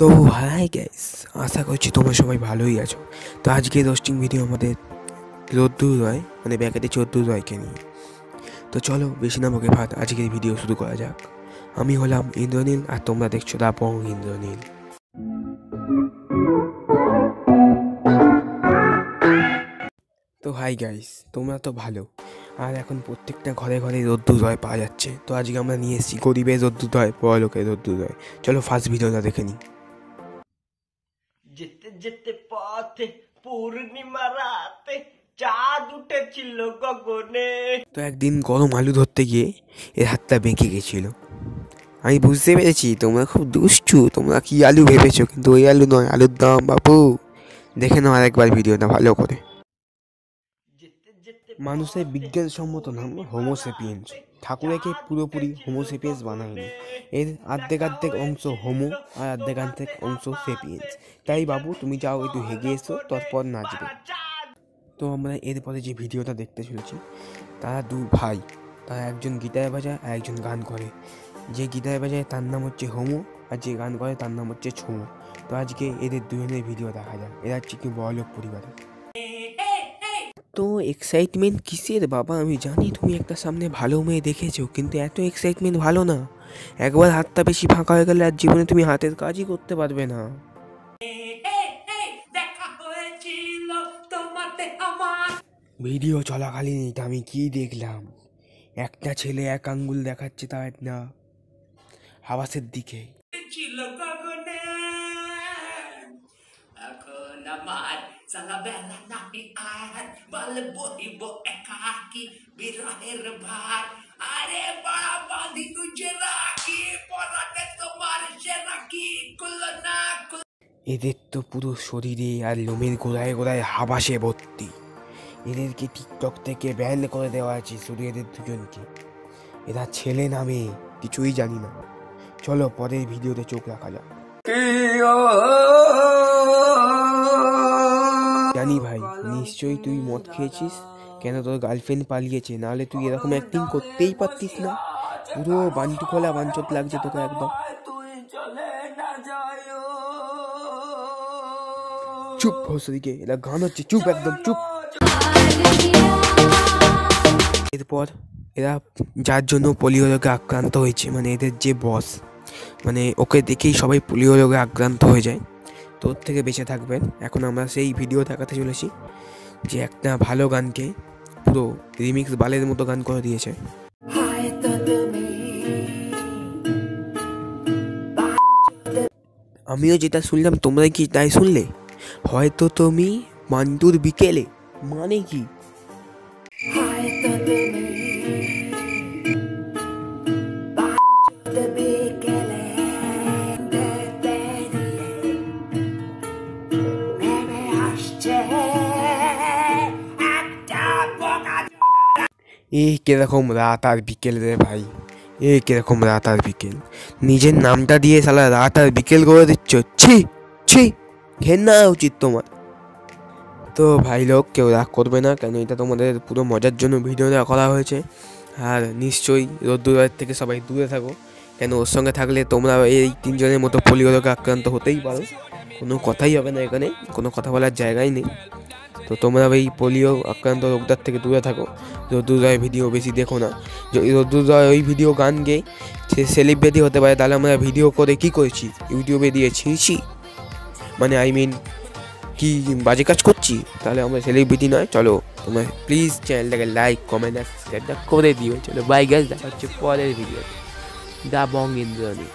তো hi guys আশা করছি তোমরা সবাই ভালোই আছো। তো আজকে রোস্টিং ভিডিও আমাদের রোদ্দুর রয় মানে ব্যাকেটে চোদ্দুর রয়কে নিয়ে। তো চলো বেশি না বকে ভাত, আজকের ভিডিও শুরু করা যাক। আমি হলাম ইন্দ্রনীল, আর তোমরা দেখছ দা পং ইন্দ্রনীল। তো হাই গাইস তোমরা তো ভালো। আর এখন প্রত্যেকটা ঘরে ঘরে রোদ্দুর রয় পাওয়া যাচ্ছে। তো আজকে আমরা নিয়ে এসেছি গরিবের পরলোকের রোদ্দুর রয় চলো ফার্স্ট ভিডিওটা দেখে নিই। যেতে যেতে পথে পূর্ণিমা রাতে চাঁদ উঠেছিল গগনে তো একদিন গরম আলু ধরতে গিয়ে এর হাতটা বেঁকে গেছিল আমি বুঝতে পেরেছি তোমরা খুব দুষ্টু তোমরা কি আলু ভেবেছো কিন্তু ওই আলু নয় আলুর দাম বাপু দেখে নাও আরেকবার ভিডিওটা ভালো করে যেতে যেতে মানুষের বিজ্ঞানসম্মত নাম হোমোসেপিয়েন্স ঠাকুরেকে পুরোপুরি হোমোসেপিয়েন্স বানায়নি। এর আর্ধেক আর্ধেক অংশ হোমো আর আর্ধেক আর্ধেক অংশ সেপিয়েন্স তাই বাবু, তুমি যাও, একটু হেগে এসো, তারপর নাচবে। তো আমরা এরপরে যে ভিডিওটা দেখতে চলেছি, তারা দু ভাই, তারা একজন গিটার বাজায় আর একজন গান করে। যে গিটার বাজায় তার নাম হচ্ছে হোমো আর যে গান করে তার নাম হচ্ছে ছোমো তো আজকে এদের দুজনের ভিডিও দেখা যাক। এরা হচ্ছে কি বড়লোক পরিবারে তো এক্সাইটমেন্ট কিসের বাবা? আমি জানি তুমি একটা সামনে ভালো মেয়ে দেখেছ, কিন্তু এত এক্সাইটমেন্ট ভালো না। একবার হাতটা বেশি ফাঁকা হয়ে গেলে আর জীবনে তুমি হাতের কাজই করতে পারবে না। ভিডিও চলাকালীন এটা আমি কি দেখলাম? একটা ছেলে এক আঙ্গুল দেখাচ্ছে তার না হাবাসের দিকে। এখন আমার বেলা নাকি আর বল বহিব একাকি বিরহের আরে বড়া বাঁধি তুঝে রাখি পরাতে তোমার সে রাখি কুলো না এদের তো পুরো শরীরে আর লোমের গোড়ায় গোড়ায় হাবাসে ভর্তি। এদেরকে টিকটক থেকে ব্যান করে দেওয়া আছে শুধু এদের দুজনকে। এরা ছেলে নামে কিছুই জানি না। চলো পরের ভিডিওতে চোখ রাখা যাক। নিশ্চয়ই তুই মদ খেয়েছিস? কেন তোর গার্লফ্রেন্ড পালিয়েছে? নাহলে তুই এরকম অ্যাক্টিং করতেই পারতিস না। পুরো বান্টু খোলা বাঞ্চত লাগছে তোকে একদম। চুপ ভোসদিকে এটা গান হচ্ছে, চুপ একদম, চুপ। এরপর এরা যার জন্য পোলিও রোগে আক্রান্ত হয়েছে মানে এদের যে বস মানে ওকে দেখেই সবাই পোলিও রোগে আক্রান্ত হয়ে যায়। তো ওর থেকে বেঁচে থাকবেন। এখন আমরা সেই ভিডিও দেখাতে চলেছি। যে একটা ভালো গানকে পুরো রিমিক্স বালের মতো গান করে দিয়েছে। আমিও যেটা শুনলাম তোমরা কি তাই শুনলে? হয়তো তুমি মান্টুর বিকেলে মানে কি? এ কীরকম রাত আর বিকেল রে ভাই? এ কীরকম রাত আর বিকেল? নিজের নামটা দিয়ে শালা রাত আর বিকেল করে দিচ্ছ। ছি ছি ঘেন্না উচিত তোমার। তো ভাই লোক, কেউ রাগ করবে না, কেন এটা তোমাদের পুরো মজার জন্য ভিডিওটা করা হয়েছে। আর নিশ্চয়ই রোদ্দুরের থেকে সবাই দূরে থাকো। কেন ওর সঙ্গে থাকলে তোমরা এই তিনজনের মতো পোলিও রোগে আক্রান্ত হতেই পারো। কোনো কথাই হবে না এখানে, কোনো কথা বলার জায়গাই নেই। তো তোমরা এই পোলিও আক্রান্ত রোগটার থেকে দূরে থাকো। রোদ্দুর রায় ভিডিও বেশি দেখো না। যদি রোদ্দুর রায় ওই ভিডিও গান গেয়ে সে সেলিব্রিটি হতে পারে, তাহলে আমরা ভিডিও করে কি করেছি? ইউটিউবে দিয়ে ছিঁড়ছি মানে আই মিন কি বাজে কাজ করছি? তাহলে আমরা সেলিব্রিটি নয়, চলো তোমরা প্লিজ চ্যানেলটাকে লাইক কমেন্ট আর করে দিও। চলো বাই গাছ দেখা হচ্ছে পরের ভিডিও দা বং ইন্দ্রাণী